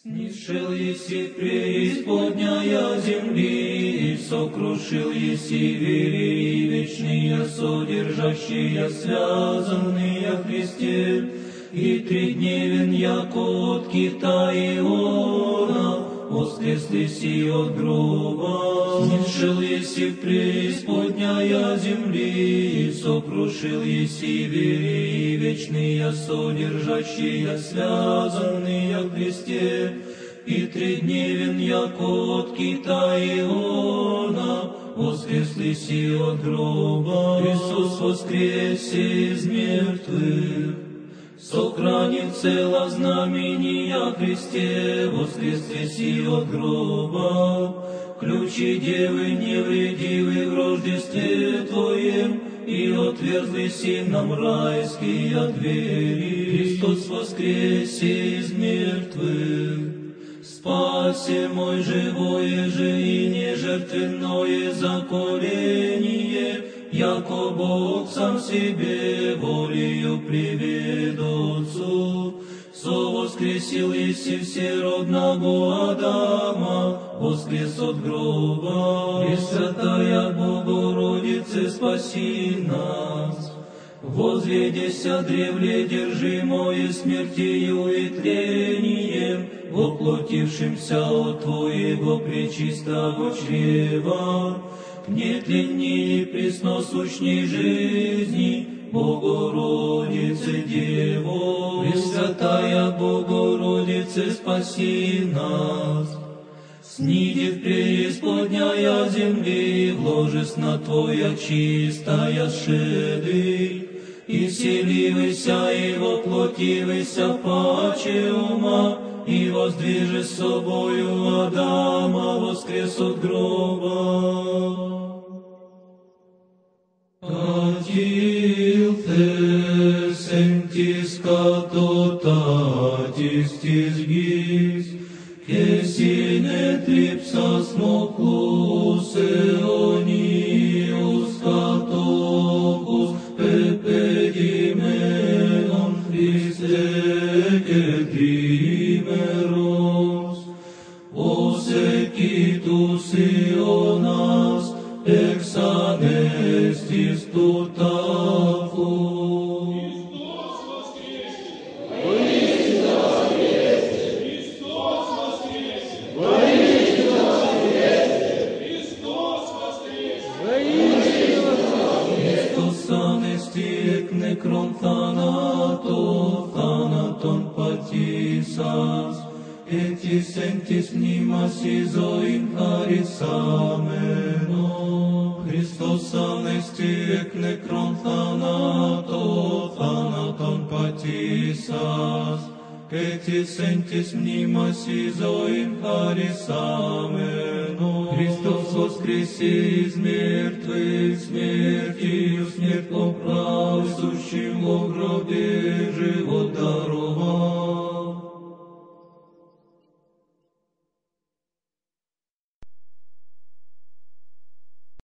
Снисшел еси преисподняя земли, и сокрушил еси верии вечные, содержащие связанные Христе, и тридневен яко от кита Иона, воскресли си от гроба. Снисшел еси преисподняя земли, и сокрушил еси верии вечные, содержащие связанные о Христе, и тридневен яко от кита Иона, воскресли си от гроба. Иисус воскресе из мертвых, сохранит цело знамения Христе, воскресе си от гроба. Ключи девы невредивы в рождестве Твоем, и отверзли си нам райские двери. Христос воскресе из мертвых, Спаси мой живое же и нежертвенное заколение, яко Бог сам себе волею привед Отцу. Со воскресил еси всеродного Адама, воскрес от гроба. Пресвятая Богородице, спаси нас. Возведеся древле держимое смертью и тлением, воплотившимся от Твоего пречистого чрева, к нетленней и пресносущней жизни, Богородице Дево, Пресвятая Богородице, спаси нас. Снидев преисподняя земли, ложись на Твоя чистая шеды, и вселивайся, и воплотивайся паче ума, и воздвижи собою Адама, воскрес от гроба. Φαγίλθε σεν τη σκατοτάτη τη γη και συνετρίψα μοκού σε αιωνίου στρατόπου. Πε περιμένουν και τη. Thanato, Thanaton patisas, etis sentis nimas iso in haris ameno. Christos amnesti ec necron Thanato, Thanaton patisas, etis sentis mnimas iso in haris ameno. Christos voskresis, мертвых, смертью смерть оправдал. Чим в